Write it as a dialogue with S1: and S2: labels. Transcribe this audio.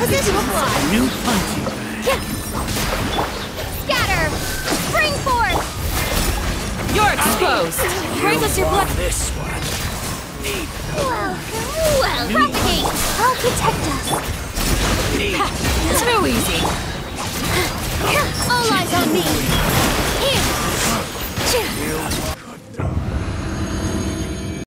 S1: Position fly.
S2: New punching bag.
S1: Scatter. Spring forth.
S3: You're exposed. Bring us your blood.
S2: This one. Need
S1: Well, well, propagate. I'll protect us. Need.
S3: Too easy.
S1: All eyes on me.